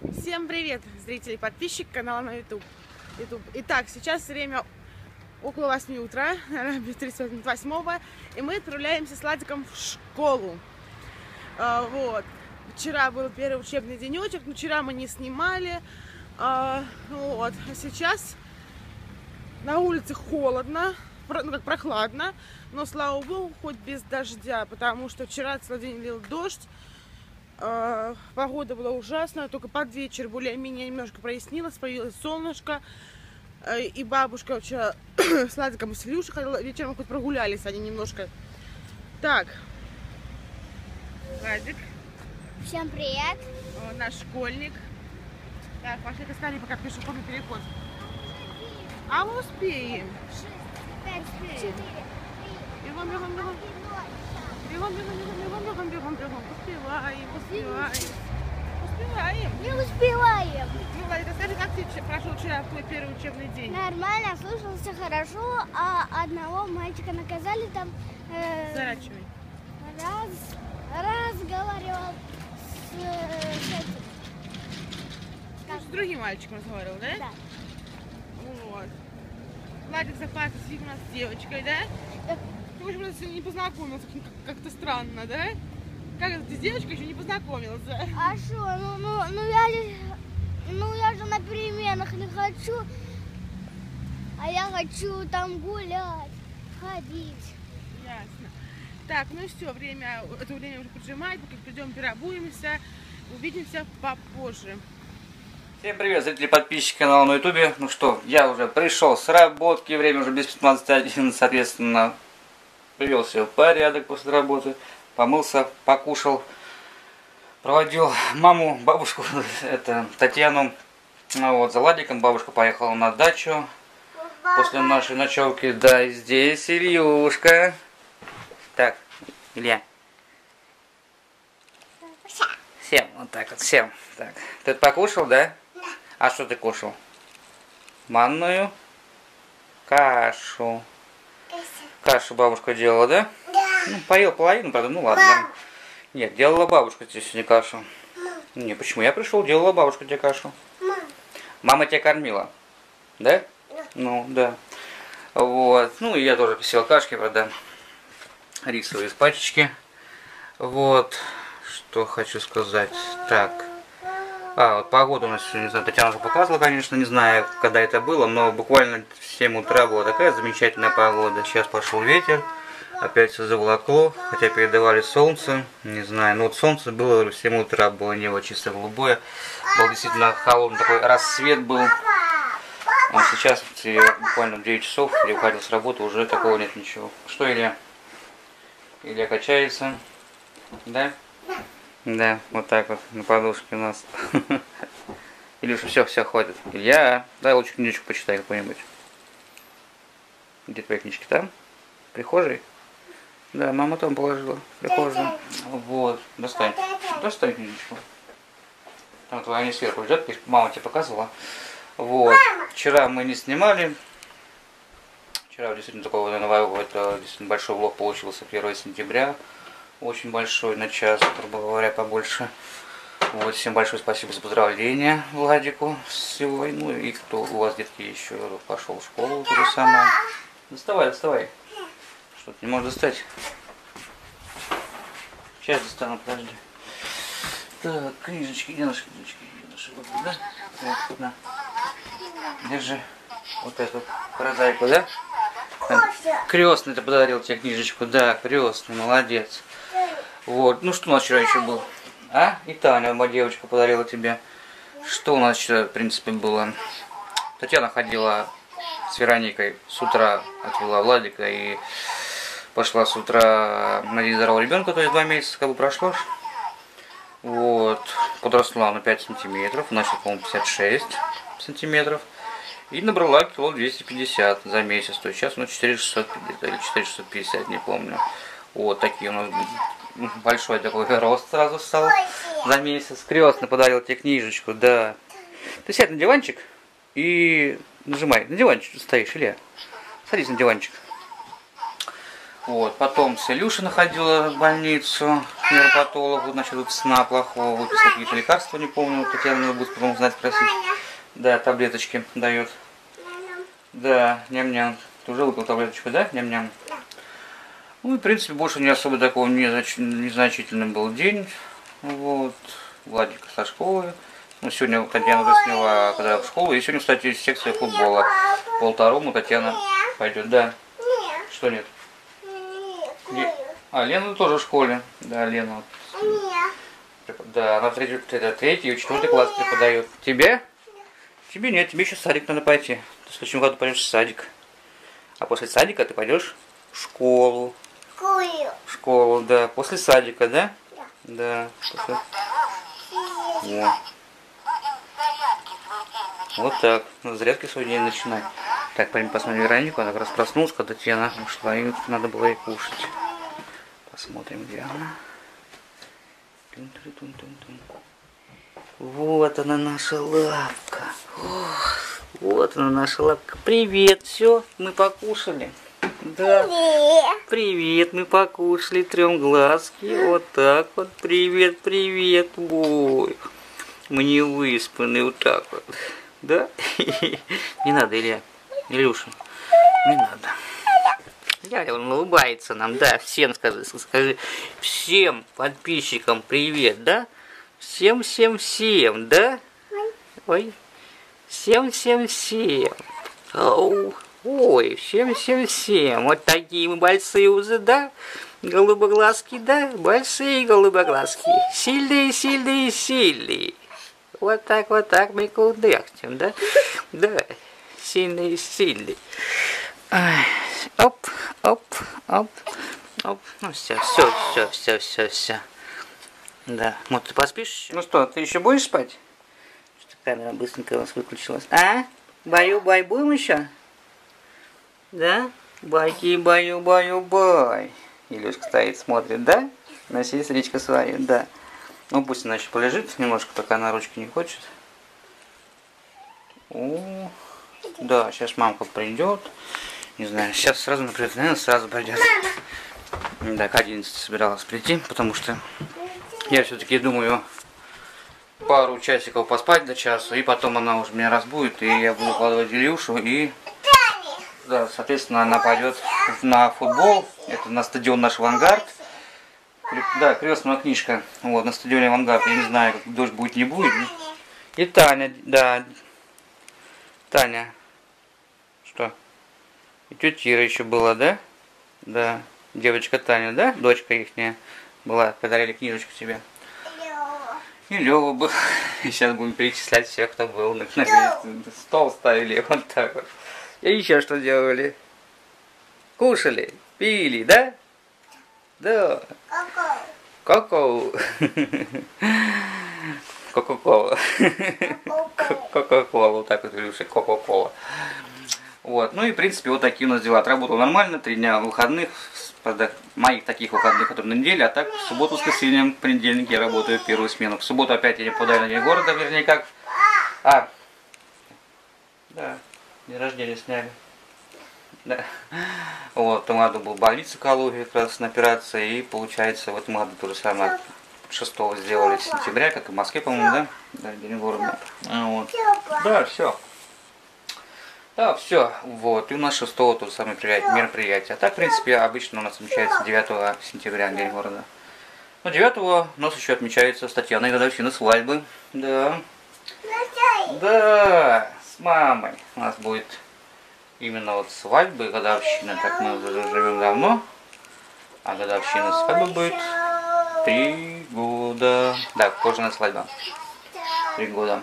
Всем привет, зрители и подписчик канала на YouTube. YouTube. Итак, сейчас время около 8 утра, наверное, без 30 минут 8, и мы отправляемся с Ладиком в школу. А, вот. Вчера был первый учебный денечек, но вчера мы не снимали. А, вот. А сейчас на улице холодно, ну как прохладно, но слава богу, хоть без дождя, потому что вчера целый день лил дождь. А, Погода была ужасная, только под вечер более-менее немножко прояснилось, появилось солнышко. Э, И бабушка вчера с Ладиком и с Илюшей ходила, вечером хоть прогулялись они немножко. Так, Ладик, Всем привет! э, наш школьник. Так, пошли к Аскаре, пока пешеходный переход. А мы успеем. Пять, четыре, Бегом, бегом, бегом. Бегом, бегом, бегом, бегом, бегом, бегом, бегом. Успеваем, успеваем. Успеваем. Не успеваем. Ну, Владик, расскажи, как че- прошел вчера твой первый учебный день? Нормально, слушался хорошо, а одного мальчика наказали там э, Зарачивай. раз, разговаривал с, э, с этим. Ты с другим мальчиком разговаривал, да? Да. Вот. Владик запас у нас с девочкой, да? Ты, в общем, сегодня не познакомился, как- как-то странно, да? Как это, ты с девочкой еще не познакомился? А что, ну, ну, ну я же, ну я же на переменах не хочу, а я хочу там гулять, ходить. Ясно. Так, ну все, время, это время уже поджимает, пока придем, переобуемся. Увидимся попозже. Всем привет, зрители подписчики канала на ютубе. Ну что, я уже пришел с работки, время уже без 15.11, соответственно, привел себя в порядок после работы, помылся, покушал, проводил маму, бабушку, это Татьяну, ну вот, за Ладиком, бабушка поехала на дачу после нашей ночевки, да, и здесь Ильюшка. Так, Илья. Всем, вот так вот, всем. Так, ты покушал, да? А что ты кушал? Манную кашу. Кашу бабушка делала, да? Да. Ну, поел половину, правда, ну ладно. нормально. Нет, делала бабушка тебе сегодня кашу. Не, почему? Я пришел, делала бабушка тебе кашу. Мама тебя кормила. Да? Ну, да. Вот. Ну, и я тоже посел кашки, правда. Рисовые из пачечки. Вот. Что хочу сказать. Так. А, вот погода у нас сегодня, не знаю, Татьяна уже показывала, конечно, не знаю, когда это было, но буквально в 7 утра была такая замечательная погода. Сейчас пошел ветер, опять все заволокло, хотя передавали солнце, не знаю, но вот солнце было в 7 утра, было небо чисто голубое, был действительно холодный такой рассвет был. А сейчас вот, буквально в 9 часов я уходил с работы, уже такого нет ничего. Что, Илья? Илья качается, да? Да, вот так вот на подушке у нас. Илюша, все, все, хватит. Илья, дай лучше книжечку почитай какую-нибудь. Где твои книжки? Там? В прихожей? Да, мама там положила. В прихожей. Вот, достань. Достань книжечку. Там твоя они сверху лежат, мама тебе показывала. Вот. Вчера мы не снимали. Вчера действительно такого, наверное, это действительно большой влог получился 1 сентября очень большой на час, грубо говоря, побольше. Вот, всем большое спасибо за поздравления Владику с ну и кто у вас, детки, еще пошел в школу, то же самое. Доставай, доставай. Что, ты не можешь достать? Сейчас достану, подожди. Так, книжечки, где наши книжечки? Где наши, вот, да? Так, на. Держи. Вот эту прозайку, да? Крестный ты подарил тебе книжечку, да, крестный, молодец. Вот, ну что у нас вчера еще было? А? И Таня, моя девочка, подарила тебе. Что у нас вчера, в принципе, было? Татьяна ходила с Вероникой с утра, отвела Владика и пошла с утра на день здорового ребенка, то есть два месяца как бы прошло. Вот, подросла на 5 сантиметров, начала, по-моему, 56 сантиметров. И набрала кило 250 за месяц. То есть сейчас у нас 4650 или 4650, не помню. Вот такие у нас большой такой рост сразу стал за месяц. Крестный подарил тебе книжечку, да. Ты сядь на диванчик и нажимай. На диванчик стоишь, Илья. Садись на диванчик. Вот, потом с Илюшей находила в больницу. к нейропатологу насчет сна плохого, выписал какие-то лекарства, не помню, Татьяна будет потом узнать, спросить. Да, таблеточки дает. Да, ням-ням. Ты уже выпил таблеточку, да? Ням-ням. Ну и, в принципе, больше не особо такого незнач... незначительный был день. Вот. Владик со школы. Ну, сегодня Татьяна уже сняла, когда в школу. И сегодня, кстати, секция футбола. По второму Татьяна пойдет. Да. Нет, Что нет? нет, Не- А, Лена тоже в школе. Да, Лена. нет. Да, она третий, третий четвертый класс преподает. Тебе? Тебе нет, тебе еще в садик надо пойти. Ты в следующем году пойдешь в садик. А после садика ты пойдешь в школу. В школу, да. После садика, да? Да. Да. После... Во. Вот так. Ну, зарядки свой день начинай. Так, пойдем посмотрим Веронику. Она как раз проснулась, когда Татьяна ушла, и надо было ей кушать. Посмотрим, где она. Тун-тун-тун-тун-тун. Вот она наша лапка. Ох, вот она наша лапка. Привет, все, мы покушали. Да. Нет. Привет, мы покушали трем глазки. Вот так вот. Привет, привет, бой. Мы не выспаны вот так вот. Да? Не надо, Илья. Илюша, не надо. Я, он улыбается нам, да, всем скажи, скажи, всем подписчикам привет, да? Всем, всем, всем, да? Ой, всем, всем, всем. Ой, всем, всем, всем. Вот такие мы большие уже, да? Голубоглазки, да? Большие голубоглазки. Сильные, сильные, сильные. Вот так, вот так мы кудахтем, да? Да, сильные, сильные. Оп, оп, оп, оп. Ну все, все, все, все, все, все. Да. Вот ты поспишь? Ну что, ты еще будешь спать? Камера быстренько у нас выключилась. А? Баю, бай, будем еще? Да? Байки, баю, баю, бай. Илюшка стоит, смотрит, да? На сестричку свою, да. Ну пусть она еще полежит немножко, пока она ручки не хочет. О, да, сейчас мамка придет. Не знаю, сейчас сразу, например, наверное, сразу придет. Да, к 11 собиралась прийти, потому что я все-таки думаю пару часиков поспать до часу, и потом она уже меня разбудит, и я буду укладывать Илюшу, и да, соответственно, она пойдет на футбол, это на стадион наш «Авангард». Да, крестная книжка, вот, на стадионе «Авангард», я не знаю, как дождь будет, не будет. И Таня, да, Таня, что? И тетя Ира еще была, да? Да, девочка Таня, да? Дочка ихняя была, подарили книжечку тебе. И Лёва был. И сейчас будем перечислять всех, кто был. На, на стол ставили, вот так вот. И еще что делали? Кушали, пили, да? Да. Кока. Кока-кола. Кока-кола, вот так вот, Илюша, Кока-кола. Вот, ну и в принципе вот такие у нас дела. Отработал нормально, три дня выходных, правда, моих таких выходных, которые на неделе, а так в субботу, воскресенье, понедельник я работаю первую смену. В субботу опять я не попадаю на день города, вернее как. А, да, день рождения сняли. Да. Вот, там надо был в как раз на операции, и получается, вот мы то же самое 6 сделали сентября, как и в Москве, по-моему, да? Да, день города. А, вот. Да, все. Да, все. Вот. И у нас 6 то самое мероприятие. А так, в принципе, обычно у нас отмечается 9 сентября, День города. Ну, 9 у нас еще отмечается с Татьяной годовщина свадьбы. Да. Да, с мамой. У нас будет именно вот свадьба и годовщина. Так мы уже живем давно. А годовщина свадьбы будет три года. Да, кожаная свадьба. Три года.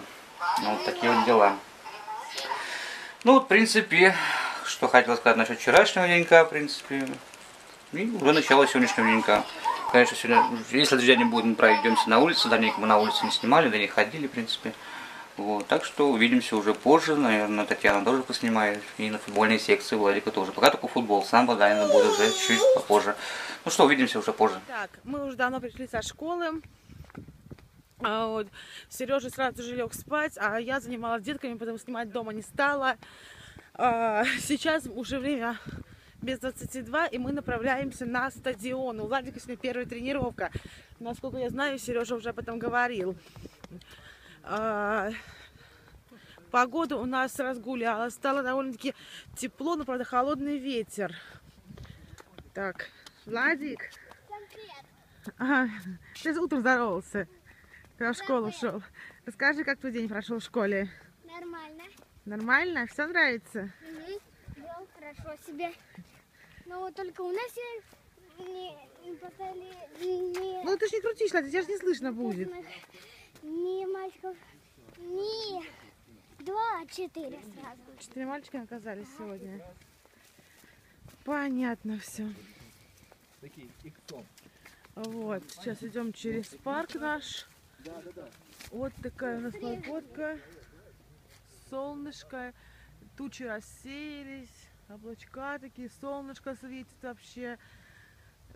Ну, вот такие вот дела. Ну, вот, в принципе, что хотел сказать насчет вчерашнего денька, в принципе. И уже начало сегодняшнего денька. Конечно, сегодня, если друзья не будет, мы пройдемся на улице. Давненько мы на улице не снимали, да не ходили, в принципе. Вот, так что увидимся уже позже, наверное, Татьяна тоже поснимает, и на футбольной секции Владика тоже. Пока только футбол, самбо, да, наверное, будет уже чуть попозже. Ну что, увидимся уже позже. Так, мы уже давно пришли со школы. А вот, Сережа сразу же лег спать, а я занималась детками, потому снимать дома не стала. А, сейчас уже время без 22, и мы направляемся на стадион. У Владика сегодня первая тренировка. Насколько я знаю, Сережа уже об этом говорил. А, Погода у нас разгулялась, стало довольно-таки тепло, но, правда, холодный ветер. Так, Владик, ага, ты утром здоровался, когда в школу шел. Расскажи, как твой день прошел в школе? Нормально. Нормально? Все нравится? Угу. Вел хорошо себе. Но вот только у нас не, не поставили не, Ну ты же не крутишь, Ладя, тебя же не слышно будет. не мальчиков, не два, а четыре сразу. Четыре мальчика оказались сегодня. Понятно все. Такие иксом. Вот, сейчас идем через парк наш. Вот такая у нас погодка. Солнышко. Тучи рассеялись. Облачка такие. Солнышко светит вообще.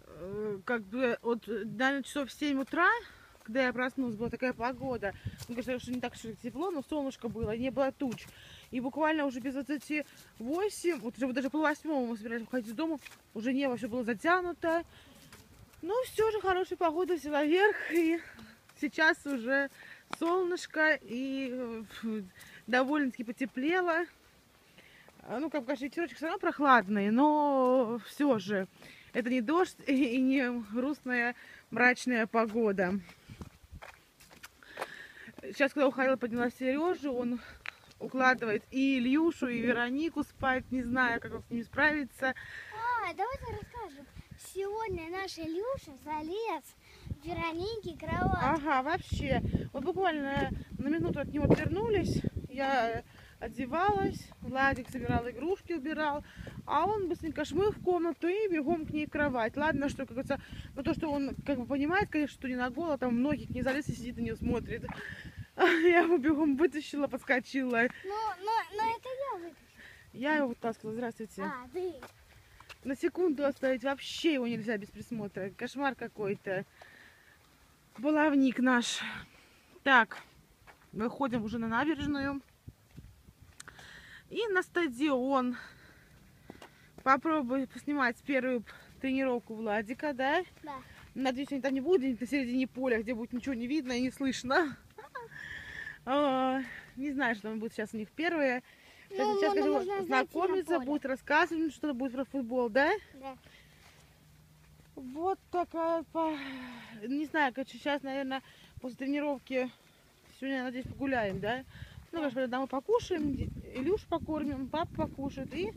Э, Как бы от, наверное, часов в 7 утра, когда я проснулась, была такая погода. Мне кажется, что не так и тепло, но солнышко было, не было туч. И буквально уже без 28, вот уже даже пол восьмого мы собирались выходить из дома, уже небо все было затянуто. Ну, все же, хорошая погода взяла вверх, и сейчас уже солнышко, и э, довольно-таки потеплело. А, Ну, как конечно, ветерочек все равно прохладный, но все же это не дождь и не грустная мрачная погода. Сейчас, когда уходила, подняла Сережу, он укладывает и Ильюшу, и Веронику спать, не знаю, как он с ними справится. А, давайте расскажем. Сегодня наш Илюша залез в Веронике кровать. Ага, вообще. Вот буквально на минуту от него отвернулись. Я одевалась, Владик собирал игрушки, убирал, а он быстренько шмыл в комнату и бегом к ней кровать. Ладно, что, как говорится, ну то, что он как бы понимает, конечно, что не на голову, там многих не залез и сидит и не смотрит. Я его бегом вытащила, подскочила. Но, но, но это я вытащила. Я его вытаскивала, здравствуйте. А, ты. На секунду оставить вообще его нельзя без присмотра. Кошмар какой-то. Баловник наш. Так, выходим уже на набережную. И на стадион. Попробую поснимать первую тренировку Владика, да? Да. Надеюсь, они там не будут на середине поля, где будет ничего не видно и не слышно. А, Не знаю, что там будет сейчас у них первое. Сейчас, Ну, сейчас ну, скажу, знакомиться, будет рассказывать, что-то будет про футбол, да? Да. Вот такая, по- не знаю, короче, сейчас, наверное, после тренировки сегодня, надеюсь, погуляем, да? Ну, конечно, домой покушаем, Илюш покормим, папа покушает, и,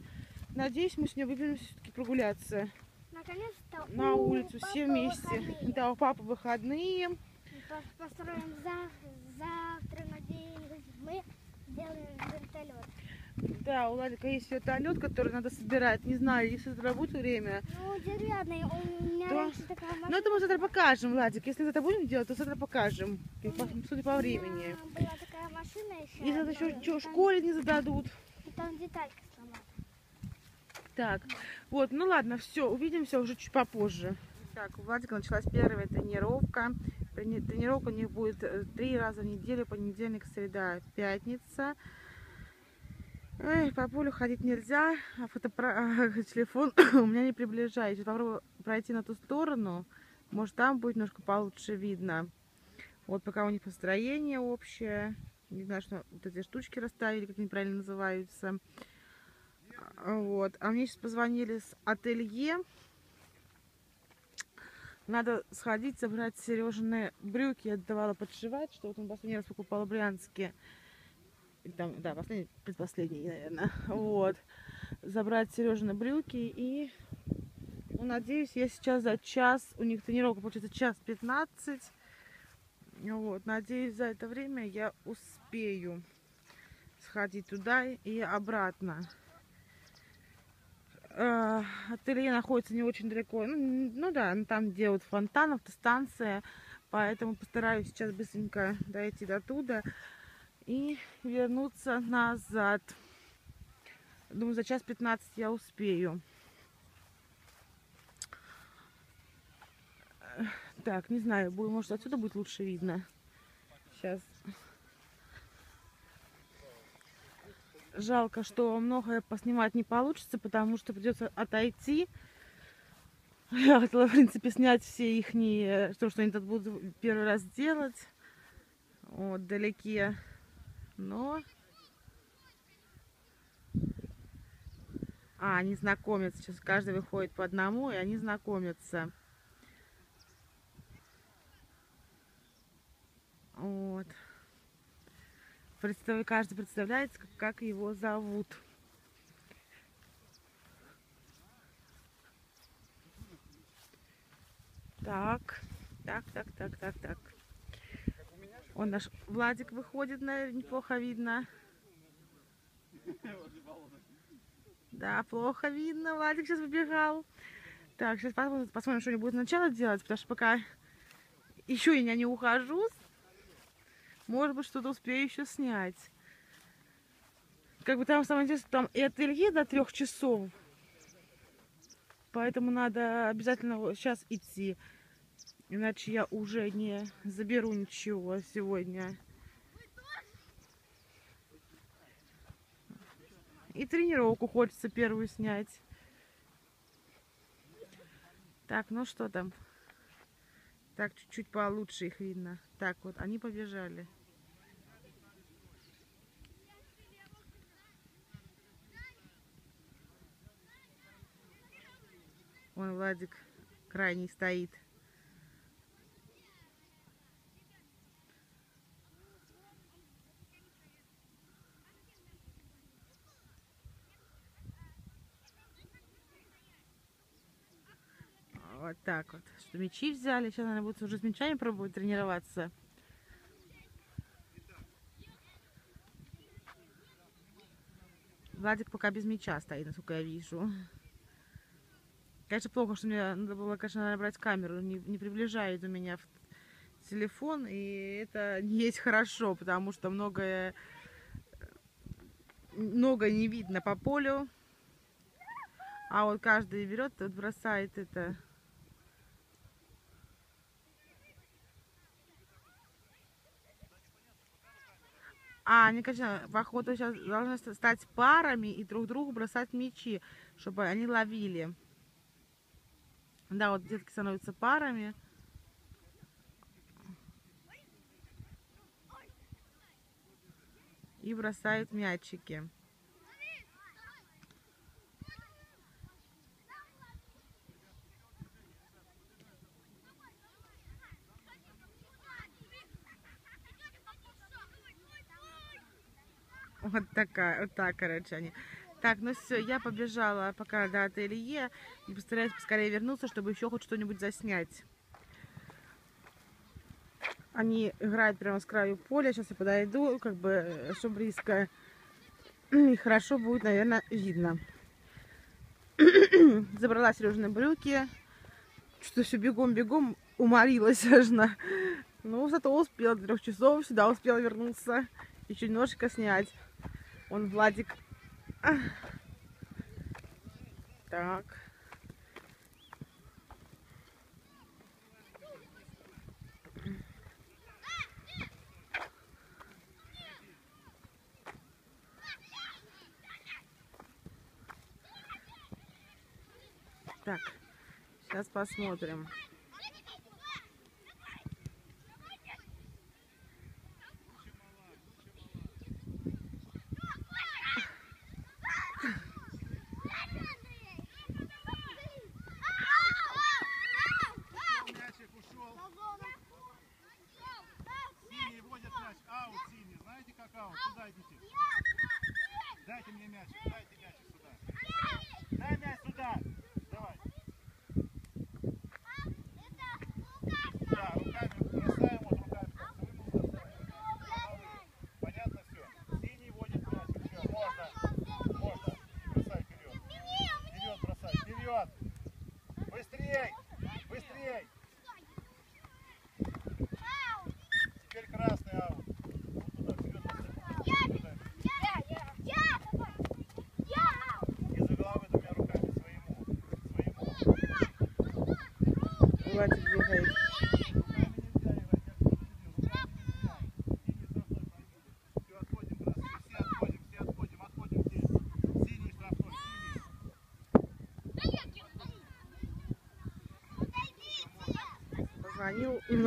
надеюсь, мы сегодня выберемся все-таки прогуляться Наконец-то на улицу, все вместе. выходные. Да, у папы выходные. По- Построим за- завтра, надеюсь, мы сделаем вертолет. Да, у Ладика есть вертолет, который надо собирать. Не знаю, если завтра будет время. Ну, деревянный, у меня Да. раньше такая машина. Но это мы завтра покажем, Владик. Если завтра будем делать, то завтра покажем. И по- Судя по У времени. меня была такая машина еще. Если это еще что, в школе не зададут. и Там деталька сломалась. Так, вот, ну ладно, все, увидимся уже чуть попозже. Так, у Владика началась первая тренировка. Трени- Тренировка у них будет э, три раза в неделю, понедельник, среда, пятница. Эй, по полю ходить нельзя, а фотопра- телефон у меня не приближает. Сейчас попробую пройти на ту сторону, может там будет немножко получше видно. Вот пока у них построение общее. Не знаю, что вот эти штучки расставили, как они правильно называются. А, Вот. А мне сейчас позвонили с ателье. Надо сходить, собрать Сережины брюки. Я отдавала подшивать, что вот он последний раз покупал в. Там, да, последний, предпоследний, наверное. Вот. Забрать Сережины брюки и ну, надеюсь, я сейчас за час, у них тренировка получается час 15. Вот, надеюсь, за это время я успею сходить туда и обратно. Э, Ателье находится не очень далеко. Ну, ну да, ну, там где вот фонтан, автостанция. Поэтому постараюсь сейчас быстренько дойти до туда и вернуться назад. Думаю, за час 15 я успею. Так, не знаю, будет, может отсюда будет лучше видно. Сейчас. жалко, что многое поснимать не получится, потому что придется отойти. Я хотела, в принципе, снять все их, то, что они тут будут первый раз делать. Вот, вдалеке. Но... А, они знакомятся. Сейчас каждый выходит по одному, и они знакомятся. Вот. Представ... Каждый представляет, как его зовут. Так, так, так, так, так, так. Он наш Владик выходит, наверное, неплохо видно. Да, плохо видно. Владик сейчас выбегал. Так, сейчас посмотрим, посмотрим что они будут сначала делать, потому что пока еще я не ухожу, может быть, что-то успею еще снять. Как бы там самое интересное, там и ателье до трех часов. Поэтому надо обязательно сейчас идти. Иначе я уже не заберу ничего сегодня. И тренировку хочется первую снять. Так, ну что там? Так, чуть-чуть получше их видно. Так, вот, они побежали. Вон Владик крайний стоит. Вот так вот. Что мячи взяли. Сейчас, наверное, будут уже с мячами пробовать тренироваться. Владик пока без мяча стоит, насколько я вижу. Конечно, плохо, что мне надо было, конечно, надо брать камеру. Не, не приближает у меня в телефон. И это не есть хорошо, потому что многое, много не видно по полю. А вот каждый берет, бросает это А, они, конечно, походу сейчас должны стать парами и друг другу бросать мячи, чтобы они ловили. Да, вот детки становятся парами. И бросают мячики. Вот такая, вот так, короче, они. Так, ну все, я побежала пока до ателье и постараюсь поскорее вернуться, чтобы еще хоть что-нибудь заснять. Они играют прямо с краю поля. Сейчас я подойду, как бы, что близко. И хорошо будет, наверное, видно. Забрала Сережины брюки. Что все бегом-бегом уморилась аж на... Ну, зато успела до трех часов, сюда успела вернуться. Еще немножко снять. Он Владик. Так. Так, сейчас посмотрим. какао, сюда идите. Дайте мне мячик, дайте мячик сюда. Дай мяч сюда.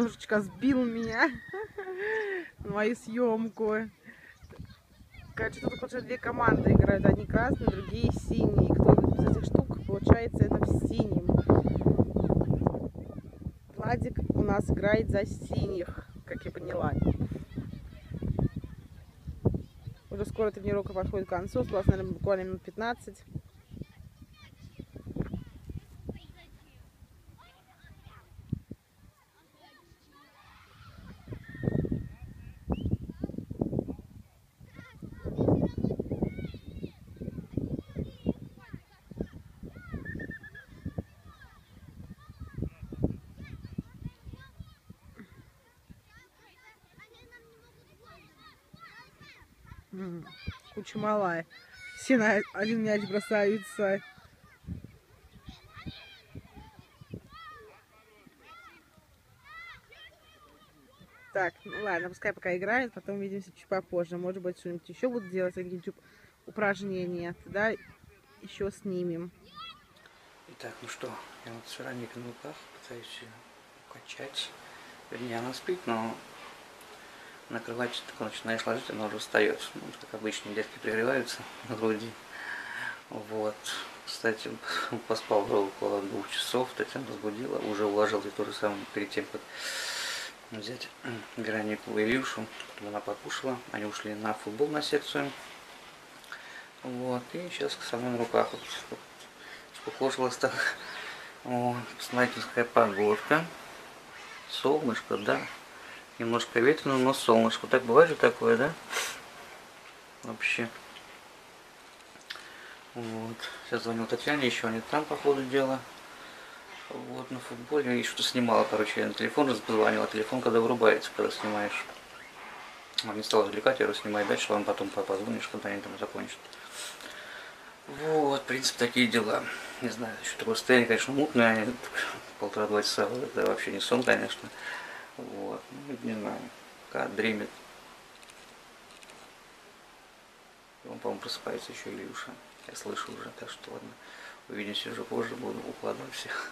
Немножечко сбил меня. Мою съемку. Короче, тут получается две команды играют. Одни красные, другие синие. Кто из этих штук, получается, это в синем. Владик у нас играет за синих, как я поняла. Уже скоро тренировка подходит к концу. Осталось, наверное, буквально минут 15. Куча малая. Все на один мяч бросаются. Так, ну ладно, пускай пока играет, потом увидимся чуть попозже. Может быть, что-нибудь еще буду делать, какие-нибудь упражнения. Тогда еще снимем. Итак, ну что, я вот с Вероникой на руках пытаюсь ее укачать. Вернее, она спит, но на только начинаешь ложить, она уже встает. Ну, как обычно, детки пригреваются на груди. Вот. Кстати, поспал уже около двух часов, Татьяна разбудила, уже уложил я то же самое перед тем, как взять Веронику и Илюшу, чтобы она покушала. Они ушли на футбол на секцию. Вот, и сейчас со мной на руках вот, спокушалась так. Вот, посмотрите, какая погодка. Солнышко, да. Немножко ветрено, но солнышко. Так бывает же такое, да? Вообще. Вот. Сейчас звонил Татьяне, еще они там по ходу дела. Вот, на футболе. И что-то снимала, короче, я на телефон позвонила. Телефон, когда вырубается, когда снимаешь. Он не стал отвлекать, я говорю, снимай дальше, вам потом позвонишь, когда они там закончат. Вот, в принципе, такие дела. Не знаю, еще такое состояние, конечно, мутное. Полтора-два часа, это вообще не сон, конечно. Вот, ну, не знаю, пока дремит. Он, по-моему, просыпается еще Илюша. Я слышу уже, так что ладно. Увидимся уже позже, буду укладывать всех.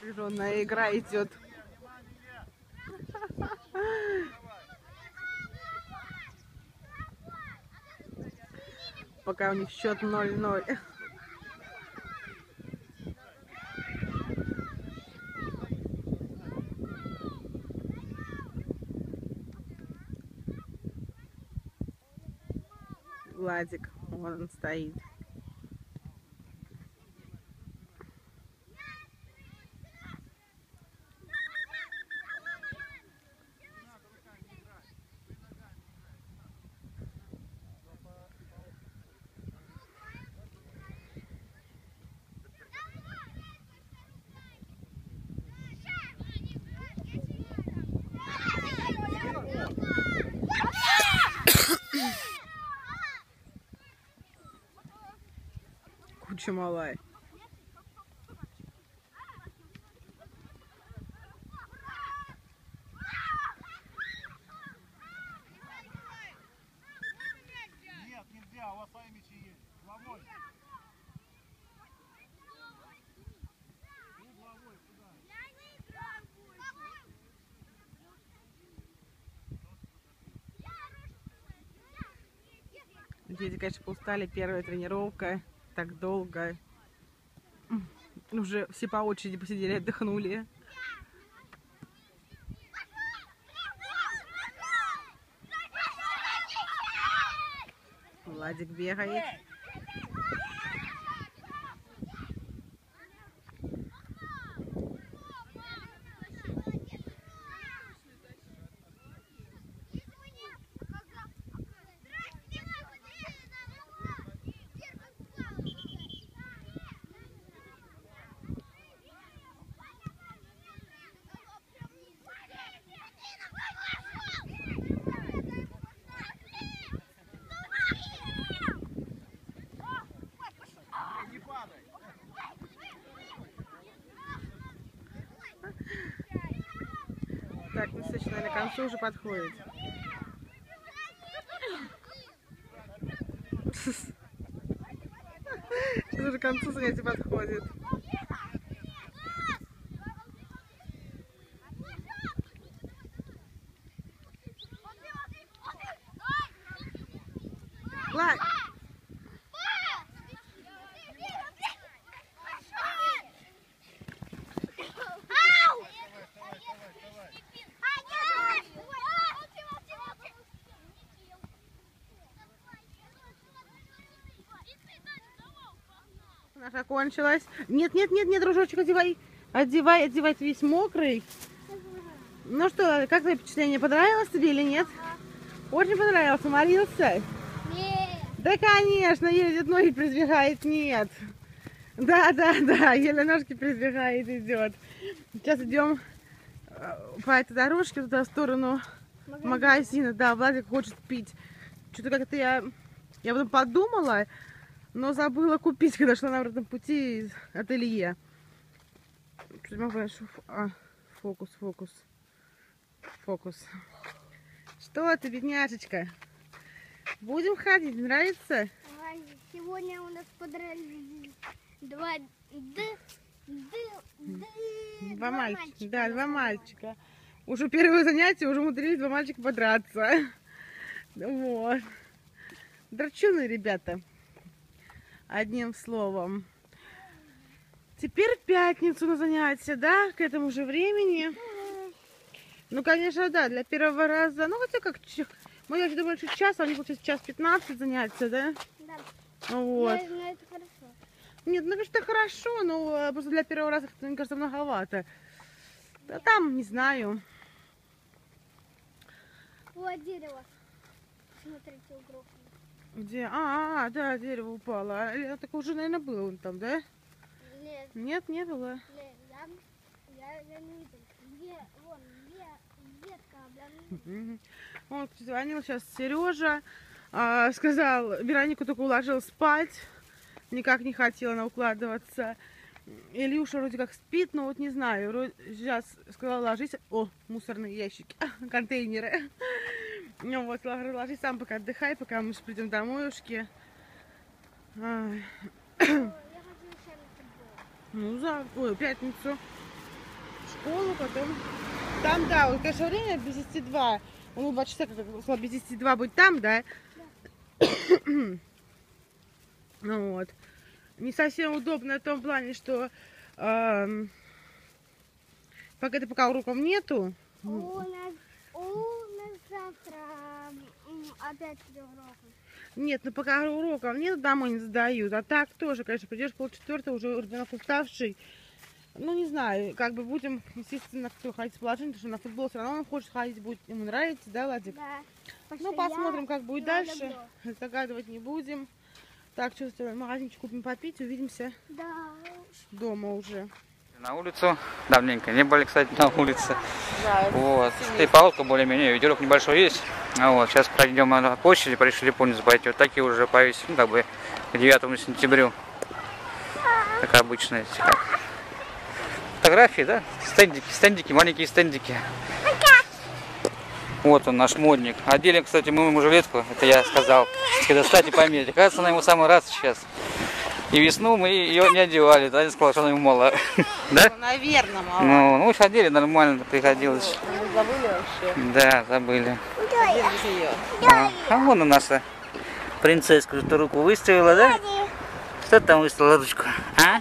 Напряженная игра идет. Пока у них счет 0-0. Владик, вон он стоит. Куча малая. Нет, нельзя, у вас свои мячи есть. Сюда. Дети, конечно, устали. Первая тренировка. Так долго. Уже все по очереди посидели, отдохнули. Владик бегает. Не падай. Так, ну уже подходит. Сейчас уже к концу занятия подходит. Ладно. Наша кончилась. Нет, нет, нет, нет, дружочек, одевай. Одевай, одевай, ты весь мокрый. Ну что, как твои впечатления? Понравилось тебе или нет? Очень понравился, молился? Нет. Да, конечно, еле ноги придвигает, нет. Да, да, да, еле ножки придвигает, идет. Сейчас идем э, по этой дорожке туда в сторону магазина. Да, Владик хочет пить. Что-то как-то я, я потом подумала, но забыла купить, когда шла на обратном пути из ателье. Ф- а, фокус, фокус, фокус. Что ты, бедняжечка? Будем ходить, нравится? Сегодня у нас подрались два д, д, д, Два мальчика. Да, два мальчика. Уже первое занятие, уже умудрились два мальчика подраться. Вот. Драчуны, ребята. Одним словом. Теперь в пятницу на занятия, да, к этому же времени. Ну, конечно, да, для первого раза. Ну, хотя как, мы я думали, что час, а они получается час 15 занятия, да? Да. Вот. Ну, ну, это хорошо. Нет, ну, конечно, хорошо, но э, просто для первого раза, мне кажется, многовато. Да там, не знаю. Вот дерево. Смотрите, угрохнуло. Где? А, а, да, дерево упало. А, э, Так уже, наверное, было вон там, да? Нет, Нет, не было. нет, я, я, я не видел. Где, вон, где ветка. Мгм. Он звонил сейчас Сережа, а, сказал, Веронику только уложил спать, никак не хотела она укладываться. Илюша вроде как спит, но вот не знаю, сейчас сказала ложись, о, мусорные ящики, контейнеры. Ну вот, ложись сам пока отдыхай, пока мы придем на футбол. Ну, за ой, пятницу в школу, потом. Там, да, вот, конечно, время без 10 2. Ну, 2 часа, как я сказала, без 10 2 быть там, да? ну вот. Не совсем удобно в том плане, что эм, пока это пока уроков нету. Нас завтра опять урок. Нет, ну пока уроков нет, домой не задают. А так тоже, конечно, придешь полчетвертого, уже ребенок уставший. Ну, не знаю, как бы будем, естественно, кто ходить с положением, потому что на футбол все равно он хочет ходить, будет ему нравится, да, Владик? Да. Ну, посмотрим, как будет дальше. люблю. Загадывать не будем. Так, что в магазинчик купим попить, увидимся Да. дома уже. На улицу. Давненько не были, кстати, на улице. Да, Вот. И погодка более-менее, ветерок небольшой есть. А вот, сейчас пройдем на площади, решили пользу пойти. Вот такие уже повесим, ну, как бы, к 9 сентябрю. Как обычно. как. Фотографии, да? Стендики, стендики, маленькие стендики. Вот он, наш модник. Одели, кстати, мы ему жилетку, это я сказал. Когда достать и померить. Кажется, она ему самый раз сейчас. И весну мы ее не одевали, да, я сказал, что она ему мало. Да? Ну, наверное, мало. Ну, ну, ходили нормально, приходилось. Забыли вообще. Да, забыли. А, а вон у нас а, принцесска, что руку выставила, да? Что там выставила ручку? А?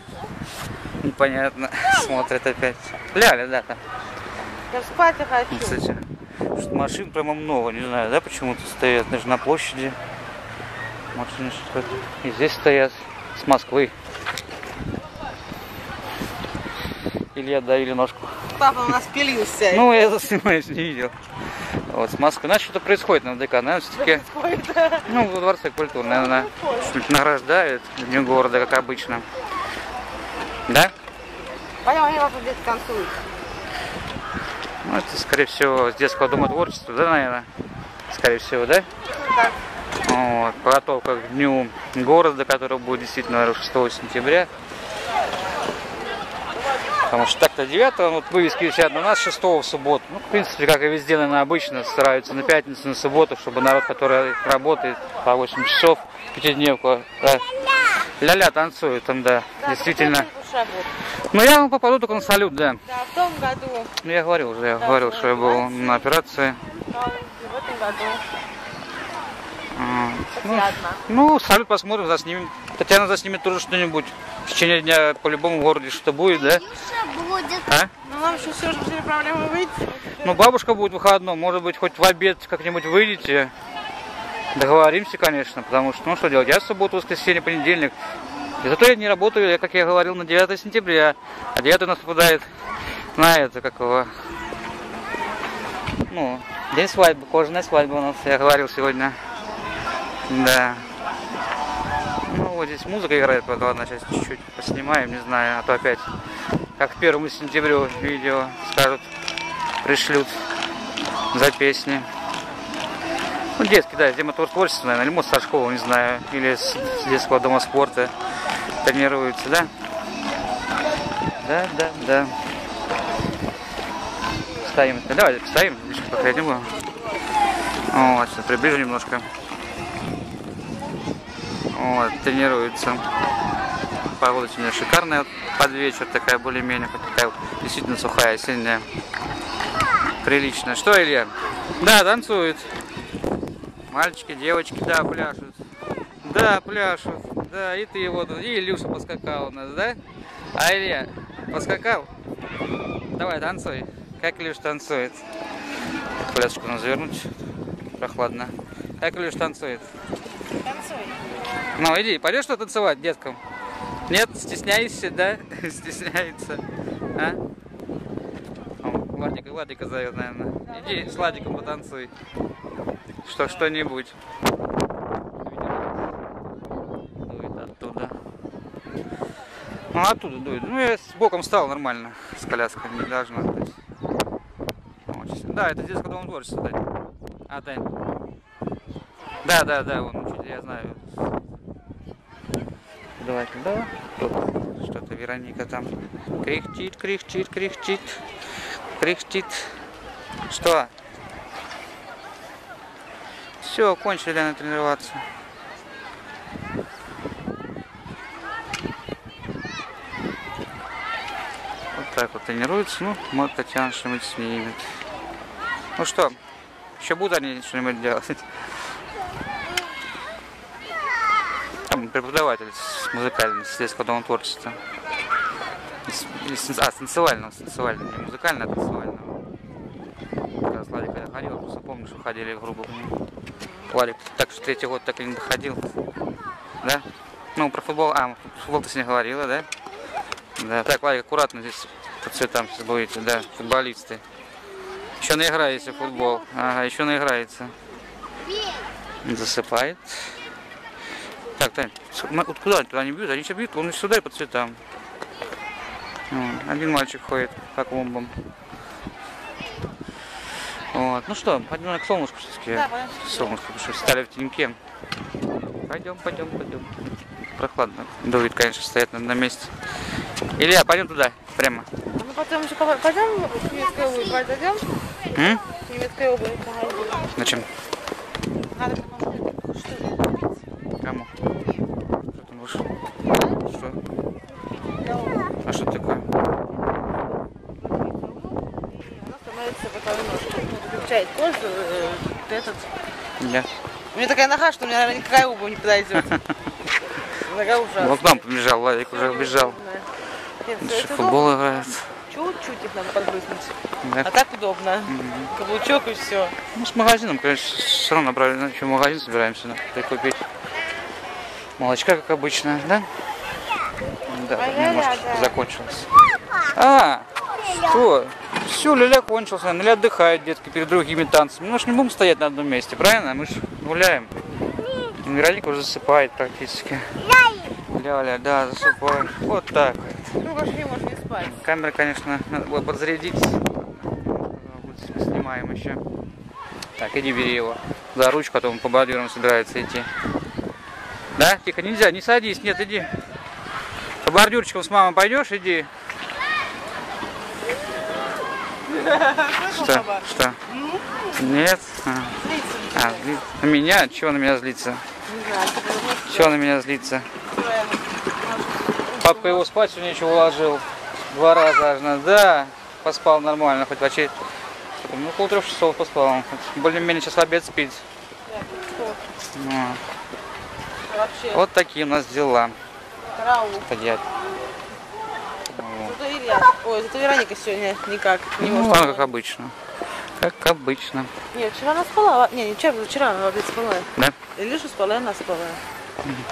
Непонятно. Смотрит опять. Ляля, да, там. Я спать хочу. Кстати, что машин прямо много, не знаю, да, почему-то стоят. Даже на площади. Машины что-то. И здесь стоят. С Москвы. Илья давили ножку. Папа у нас пилился. Ну, я это снимаю, не видел. Вот, с Москвы. Значит, что-то происходит на ВДК. Наверное, все-таки, ну, во Дворце культуры, наверное, что-нибудь награждают Дню города, как обычно. Да? Пойдем, они вас здесь танцуют. Ну, это, скорее всего, с детского дома творчества, да, наверное? Скорее всего, да? Так. Вот, подготовка к Дню города, который будет действительно наверное, 6 сентября. Потому что так-то 9 вот вывески висят на нас 6 в субботу. Ну, в принципе, как и везде, наверное, обычно стараются на пятницу, на субботу, чтобы народ, который работает по 8 часов, пятидневку, да, ля-ля танцует там, да, действительно. Но я вам попаду только на салют, да. Да, в том году, Ну, Я говорил уже, я говорил, что я был на операции. да, в этом году. Приятно. Ну, салют посмотрим, заснимем. Татьяна заснимет тоже что-нибудь. В течение дня по-любому в городе что будет, да? Юша будет. А? Ну, нам еще все же проблемы выйти. Ну, бабушка будет выходной, может быть, хоть в обед как-нибудь выйдете. Договоримся, конечно, потому что, ну, что делать, я в субботу, воскресенье, понедельник. И зато я не работаю, я, как я говорил, на 9 сентября. А 9 у нас попадает на это, как его, ну, день свадьбы, кожаная свадьба у нас, я говорил сегодня. Да. Ну, вот здесь музыка играет, поэтому ладно, сейчас чуть-чуть поснимаем, не знаю, а то опять, как к 1 сентябрю видео скажут, пришлют за песни. Ну, детский, да, тема творчества, наверное, или со школы, не знаю, или с с детского дома спорта тренируются, да? Да, да, да. Ставим, давай, ставим, слишком подходим будем. Вот, сейчас приближу немножко. Вот, тренируется. Погода сегодня шикарная под вечер, такая более-менее, такая действительно сухая, сильная. Приличная. Что, Илья? Да, танцует. Мальчики, девочки, да, пляшут. Да, пляшут. Да, и ты вот, и Илюша поскакал у нас, да? А Илья, поскакал? Давай, танцуй. Как Илюш танцует? Плясочку надо завернуть. Прохладно. Как Илюш танцует? Ну, иди, пойдешь что танцевать деткам? Нет, стесняешься, да? Стесняется. А? О, Владика, зовет, наверное. Иди с Владиком потанцуй. Что, что-нибудь. Дует оттуда. Ну, оттуда дует. Ну, я с боком стал нормально. С коляской не сейчас. Да, это детское дом творчества, Дань. А, Дань. Да, да, да, вон, я знаю. Давай туда. Тут что-то Вероника там кряхтит, кряхтит, кряхтит, кряхтит. Что? Все, кончили, наверное, тренироваться. Вот так вот тренируются. Ну, может, Татьяна что-нибудь снимет. Ну что, еще будут они что-нибудь делать? Там преподаватель с музыкального, с детского дома творчества. С- с- А, с танцевального, с танцевального, не музыкального, а танцевального. Когда с Владиком я ходил, просто помню, что ходили в группу. Владик так что третий год так и не доходил. Да? Ну, про футбол, а, про футбол ты сегодня говорила, да? Да, так, Владик, аккуратно здесь по цветам сейчас будете, да, футболисты. Еще наиграете в футбол. Ага, еще наиграется. Засыпает. Так, Тань, вот куда они туда не бьют? Они сейчас бьют, он сюда и по цветам. Один мальчик ходит по клумбам. Вот. Ну что, пойдем к солнышку все-таки. Да. Солнышко, потому что стали в теньке. Пойдем, пойдем, пойдем. Прохладно. Дует, конечно, стоять надо на месте. Илья, пойдем туда, прямо. Ну, потом еще пойдем в немецкой обуви, пойдем в магазин. Зачем? Надо потом что купить. Кому? Что там Что? А что такое? Она становится потом немножко облегчает кожу. э, вот этот. Я. У меня такая нога, что у меня, наверное, никакая обувь не подойдет. Нога ужасная. Вот к нам побежал, Владик уже убежал. Да. Нет, Еще это в футбол играет. Чуть-чуть их надо подгрызнуть. Да. А так удобно. Каблучок и все. Ну, с магазином, конечно, все равно набрали, ну, еще магазин собираемся прикупить. Молочка, как обычно, да? Да, немножко ля-ля, да. закончилось. А, что? Все, ляля кончился, ляля отдыхает, детки, перед другими танцами. Ну, мы ж не будем стоять на одном месте, правильно? Мы же гуляем. Вероника уже засыпает практически. Ляля, да, засыпает. Вот так. Ну, не спать. Камера, конечно, надо было подзарядить. Снимаем еще. Так, иди бери его за ручку, а то он по бордюрам собирается идти. Да? Тихо, нельзя, не садись, нет, иди. По бордюрчикам с мамой пойдешь, иди. Что? Что? Нет? А, Злится. а, зли- на меня? Чего на меня злится? Чего на меня злится? Папа его спать сегодня еще уложил. Два раза аж. на- Да, поспал нормально, хоть вообще. Ну, около трех часов поспал. он. Более-менее сейчас в обед спит. Ну, Вот такие у нас дела. Караул. Стоять. Зато Илья. Ой, зато Вероника сегодня никак не Ну, может. ладно, как обычно. Как обычно. Нет, вчера она спала. Не, не вчера, вчера она в обед спала. Да? Илюша спала, и она спала.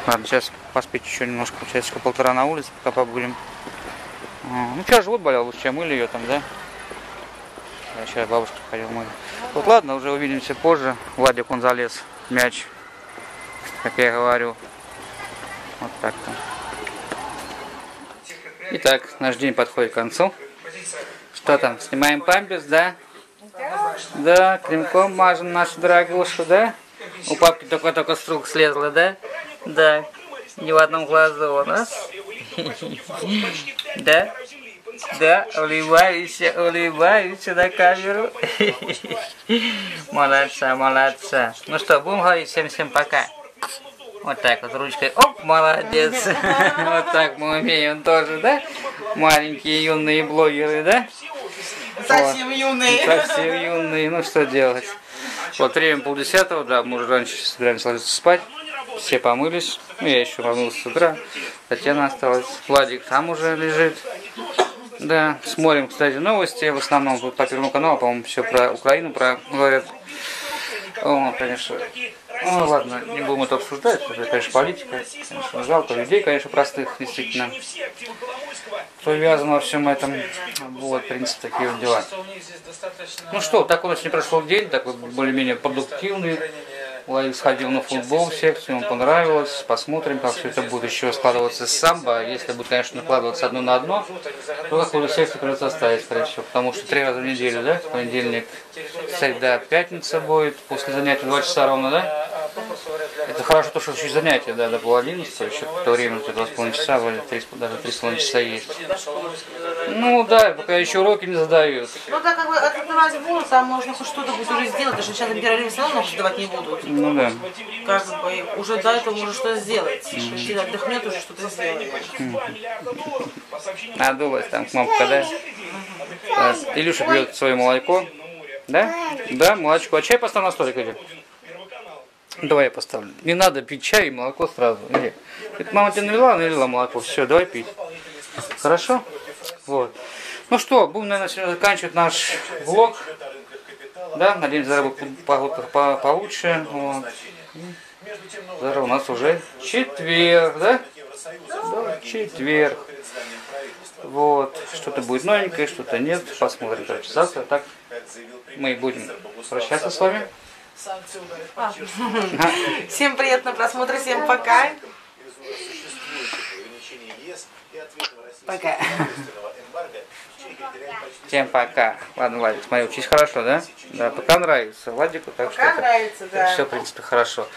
Ладно, сейчас поспить еще немножко, часика полтора на улице, пока побудем. А, Ну, вчера живот болел, лучше, чем мыли ее там, да? Я сейчас бабушка ходил мыли. Вот ладно, уже увидимся позже. Владик, он залез мяч, как я говорю. Вот так-то. Итак, наш день подходит к концу. Что там, снимаем памперс, да? Да, кремком мажем нашу дорогушу, да? У папки только-только струк слезла, да? Да. Ни в одном глазу у нас. Да? Да, улыбаюсь, улыбаюсь на камеру. Молодца, молодца. Ну что, будем говорить всем-всем пока. Вот так вот ручкой. Оп, молодец. Вот так мы умеем тоже, да? Маленькие юные блогеры, да? Совсем юные. Совсем юные, ну что делать. Вот время полдесятого, да, мы уже раньше собираемся ложиться спать. Все помылись. Ну, я еще помылся с утра. Татьяна осталась. Владик там уже лежит. Да, смотрим, кстати, новости. В основном по Первому каналу, по-моему, все про Украину про говорят. О, конечно. Ну ладно, не будем это обсуждать, это, конечно, политика. Конечно, жалко людей, конечно, простых, действительно. Кто вязан во всем этом. Вот, в принципе, такие вот дела. Ну что, так у нас не прошел день, такой более-менее продуктивный. Лайк сходил на футбол в секцию, ему понравилось. Посмотрим, как все это будет еще складываться с самбо. Если будет, конечно, накладываться одно на одно, то какую-то секцию придется оставить, скорее всего. Потому что три раза в неделю, да? Понедельник, среда, пятница будет. После занятия два часа ровно, да? Это хорошо, то, что еще занятия, да, до пол одиннадцати, еще в то время, вот два с половиной часа, три, даже три с половиной часа есть. Ну да, пока еще уроки не задают. Ну так как бы от разбора там можно хоть что-то будет уже сделать, что сейчас на перерыве все равно сдавать не будут. Ну да. Как бы уже до этого можно что-то сделать. Ты отдохнет уже что-то сделает. Надулась там кнопка, да? Илюша пьет свое молоко. Да? Да, молочко. А чай поставь на столик иди. Давай я поставлю. Не надо пить чай и молоко сразу. Это мама тебе налила, налила молоко. Все, давай пить. Хорошо? Вот. Ну что, будем, наверное, сегодня заканчивать наш влог. Да, погода по- получше. Вот. Завтра у нас уже четверг, да? Да, четверг. Вот. Что-то будет новенькое, что-то нет. Посмотрим, короче, завтра. Так мы будем прощаться с вами. Всем приятного просмотра, всем пока. Пока. Всем пока. Ладно, Владик, смотри, учись хорошо, да? Да, пока нравится Владику, так что Пока это- нравится, да. все, в принципе, хорошо.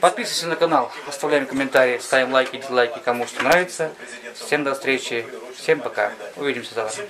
Подписывайся на канал, оставляем комментарии, ставим лайки, дизлайки, кому что нравится. Всем до встречи, всем пока. Увидимся завтра.